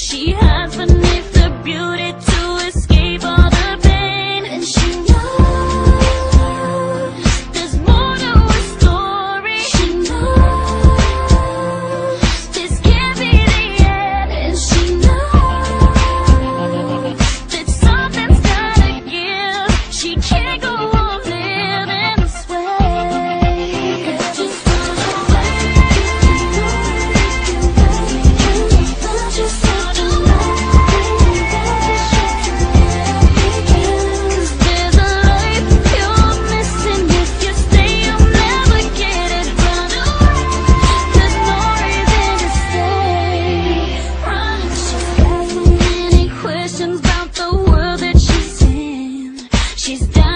she has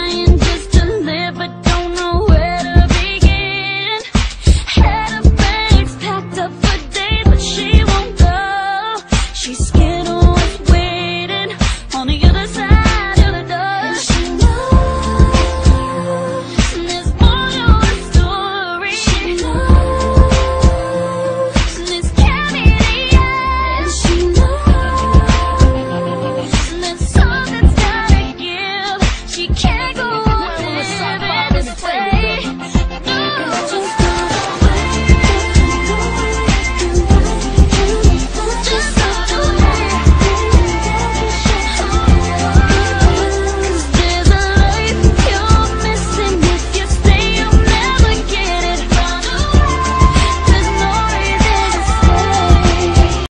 trying